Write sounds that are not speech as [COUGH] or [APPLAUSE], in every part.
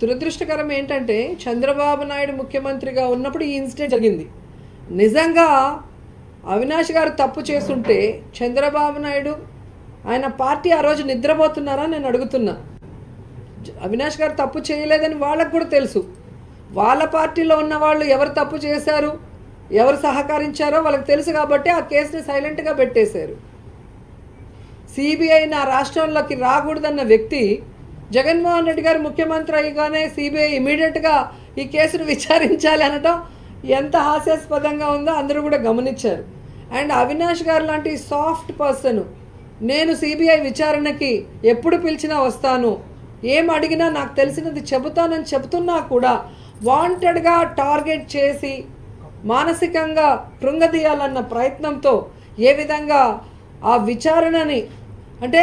దురదృష్టకరం ఏంటంటే చంద్రబాబు నాయుడు ముఖ్యమంత్రిగా ఉన్నప్పుడు ఈ ఇన్సిడెంట్ జరిగింది. నిజంగా అవినాష్ గారు తప్పు చేస్తుంటే చంద్రబాబు నాయుడు ఆయన పార్టీ ఆ రోజు నిద్రపోతున్నారా నేను అడుగుతున్నా. అవినాష్ గారు తప్పు చేయలేదని వాళ్ళకు కూడా తెలుసు. వాళ్ళ పార్టీలో ఉన్న వాళ్ళు ఎవరు తప్పు చేశారు ఎవరు సహకరించారో వాళ్ళకి తెలుసు కాబట్టి ఆ కేసుని సైలెంట్గా పెట్టేశారు. సిబిఐ నా రాష్ట్రంలోకి రాకూడదన్న వ్యక్తి జగన్మోహన్ రెడ్డి గారు ముఖ్యమంత్రి అయ్యగానే సిబిఐ ఇమీడియట్గా ఈ కేసును [LAUGHS] విచారించాలి అనటం ఎంత హాస్యాస్పదంగా ఉందో అందరూ కూడా గమనించారు. అండ్ అవినాష్ గారు లాంటి సాఫ్ట్ పర్సన్ నేను సిబిఐ విచారణకి ఎప్పుడు పిలిచినా వస్తాను. ఏం అడిగినా నాకు తెలిసినది చెబుతానని చెబుతున్నా కూడా వాంటెడ్గా టార్గెట్ చేసి మానసికంగా కృంగదీయాలన్న ప్రయత్నంతో ఏ విధంగా ఆ విచారణని అంటే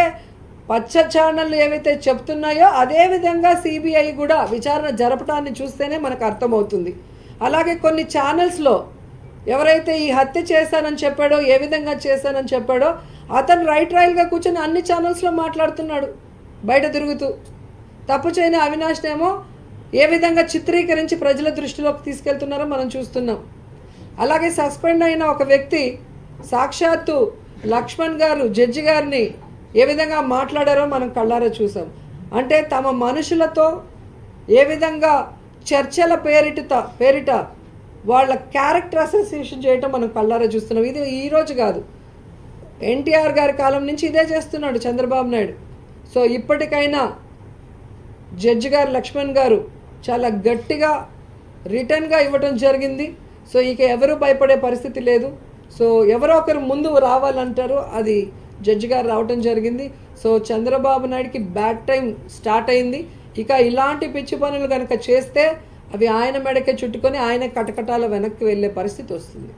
పచ్చ ఛానళ్ళు ఏవైతే చెప్తున్నాయో అదే విధంగా సిబిఐ కూడా విచారణ జరపడాన్ని చూస్తేనే మనకు అర్థమవుతుంది. అలాగే కొన్ని ఛానల్స్లో ఎవరైతే ఈ హత్య చేశానని చెప్పాడో ఏ విధంగా చేశానని చెప్పాడో అతను రైట్ రైల్గా కూర్చొని అన్ని ఛానల్స్లో మాట్లాడుతున్నాడు బయట తిరుగుతూ. తప్పు చేయని అవినాష్నేమో ఏ విధంగా చిత్రీకరించి ప్రజల దృష్టిలోకి తీసుకెళ్తున్నారో మనం చూస్తున్నాం. అలాగే సస్పెండ్ అయిన ఒక వ్యక్తి సాక్షాత్తు లక్ష్మణ్ గారు జడ్జి గారిని ఏ విధంగా మాట్లాడారో మనం కళ్ళారా చూసాం. అంటే తమ మనుషులతో ఏ విధంగా చర్చల పేరిట పేరిట వాళ్ళ క్యారెక్టర్ అసోసియేషన్ చేయటం మనం కళ్ళారా చూస్తున్నాం. ఇది ఈరోజు కాదు. ఎన్టీఆర్ గారి కాలం నుంచి ఇదే చేస్తున్నాడు చంద్రబాబు నాయుడు. సో ఇప్పటికైనా జడ్జి గారు లక్ష్మణ్ గారు చాలా గట్టిగా రిటర్న్గా ఇవ్వటం జరిగింది. సో ఇక ఎవరు భయపడే పరిస్థితి లేదు. సో ఎవరో ఒకరు ముందు రావాలంటారు. అది జడ్జి గారు రావటం జరిగింది. సో చంద్రబాబు నాయుడికి బ్యాడ్ టైం స్టార్ట్ అయింది. ఇక ఇలాంటి పిచ్చి పనులు కనుక చేస్తే అవి ఆయన మెడకే చుట్టుకొని ఆయన కటకటాల వెనక్కి వెళ్ళే పరిస్థితి వస్తుంది.